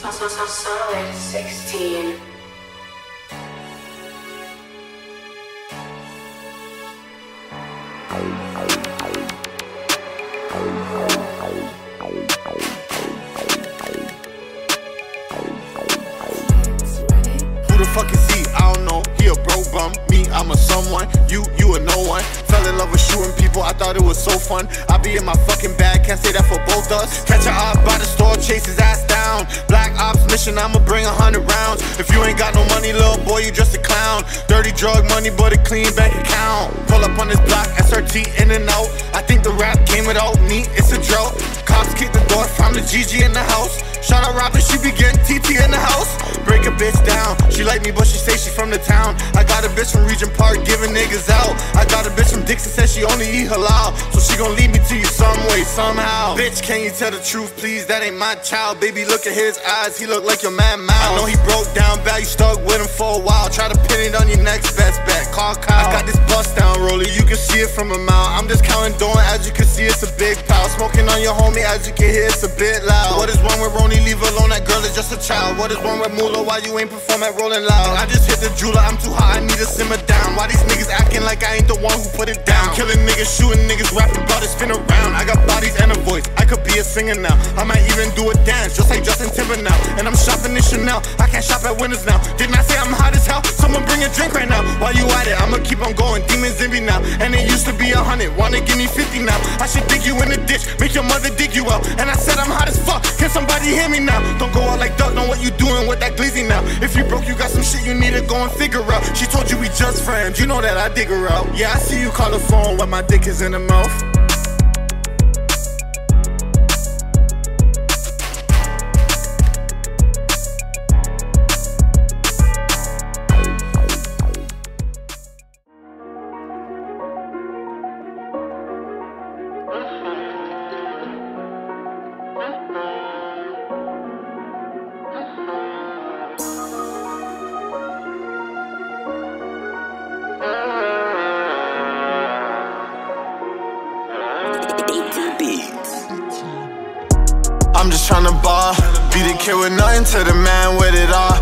so, so so, solid. 16. Who the fuck is he? I don't know. He a bro bum. Me, I'm a someone. You, you a no one. Fell in love with shooting people. I thought it was so fun. I be in my fucking bag. Can't say that for both us. Catch a op by the store, chase his ass down. Black ops mission. I'ma bring a hundred rounds. If you ain't got no money, little boy, you just a clown. Dirty drug money, but a clean bank account. Pull up on this block, SRT in and out. I think the rap came without me. It's a drought. Cops kick the door, found the GG in the house. Shout out Robin, she be getting TT in the house. Break a bitch down. She like me, but she say she from the town. I got a bitch from Regent Park giving niggas out. I got a bitch from Dixon, says she only eat halal. So she gon' lead me to you some way, somehow. Bitch, can you tell the truth, please? That ain't my child. Baby, look at his eyes. He look like your man Mouse. I know he broke down bad. You stuck with him for a while. Try to pin it on your next best bet. Call Kyle. I got this bust You can see it from a mile. I'm just counting doing. As you can see, it's a big pile. Smoking on your homie. As you can hear, it's a bit loud. What is one with Roni? Leave alone. That girl is just a child. What is one with Mula? Why you ain't perform at Rolling Loud? I just hit the jeweler. I'm too hot. I need to simmer down. Why these niggas acting like I ain't the one who put it down? Killing niggas, shooting niggas, rapping about it, spin around. Be a singer now. I might even do a dance, just like Justin Timber now. And I'm shopping in Chanel. I can't shop at Winners now. Didn't I say I'm hot as hell? Someone bring a drink right now. While you at it, I'ma keep on going. Demons in me now. And it used to be a hundred. Wanna give me 50 now. I should dig you in the ditch. Make your mother dig you out. And I said I'm hot as fuck. Can somebody hear me now? Don't go out like duck. Know what you doing with that glizzy now. If you broke, you got some shit you need to go and figure out. She told you we just friends. You know that I dig her out. Yeah, I see you call the phone when my dick is in the mouth. Be the kid with nothing to the man with it all.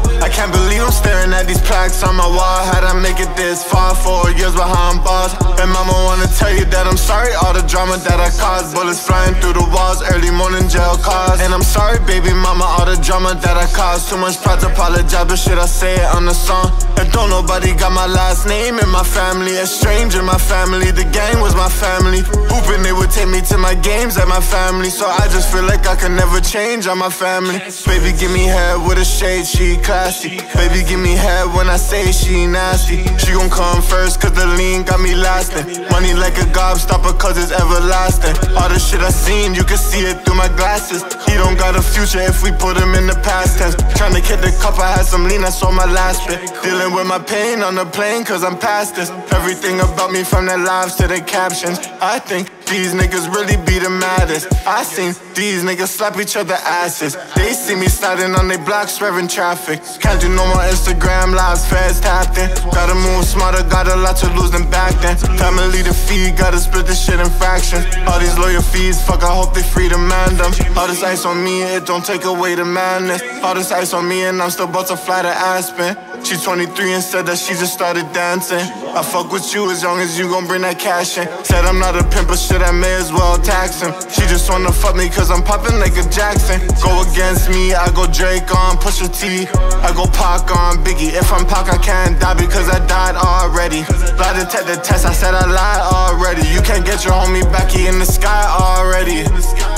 At these plaques on my wall. How'd I make it this far? Four years behind bars. And mama wanna tell you that I'm sorry. All the drama that I caused. Bullets flying through the walls. Early morning jail calls. And I'm sorry, baby mama. All the drama that I caused. Too much pride to apologize, but shit, I say it on the song. And don't nobody got my last name in my family. A stranger in my family. The gang was my family. Hooping, they would take me to my games at my family. So I just feel like I can never change on my family. Baby, give me head with a shade, she classy. Baby, give me head when I say she nasty. She gon' come first, cause the lean got me lasting. Money like a gobstopper, cause it's everlasting. All the shit I seen, you can see it through my glasses. He don't got a future if we put him in the past tense. Tryna get the cup, I had some lean, I on my last bit. Dealing with my pain on the plane, cause I'm past this. Everything about me from the lives to the captions. I think these niggas really be the maddest. I seen these niggas slap each other asses. They see me sliding on they block, swerving traffic. Can't do no more Instagram lives, fast tapped in. Gotta move smarter, got a lot to lose than back then. Family to feed, gotta split this shit in fractions. All these lawyer fees, fuck, I hope they free to man them. All this ice on me, it don't take away the madness. All this ice on me, and I'm still about to fly to Aspen. She's 23 and said that she just started dancing. I fuck with you as long as you gon' bring that cash in. Said I'm not a pimp, but shit, I may as well tax him. She just wanna fuck me cause I'm popping like a Jackson. Go against me, I go Drake on, Pusha T. I go Pac on Biggie. If I'm Pac, I can't die because I died already. Lie detect the test, I said I lied already. You can't get your homie back, he in the sky already.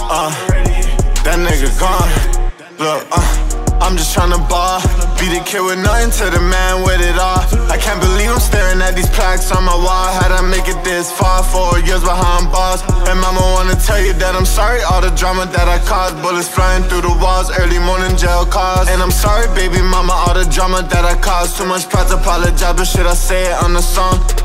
Uh, that nigga gone. Look, uh. I'm just tryna ball. Be the kid with nothing to the man with it all. I can't believe I'm staring at these plaques on my wall. How'd I make it this far? Four years behind bars. And mama wanna tell you that I'm sorry. All the drama that I caused. Bullets flying through the walls. Early morning jail calls. And I'm sorry, baby mama. All the drama that I caused. Too much pride to apologize, but shit, I say it on the song.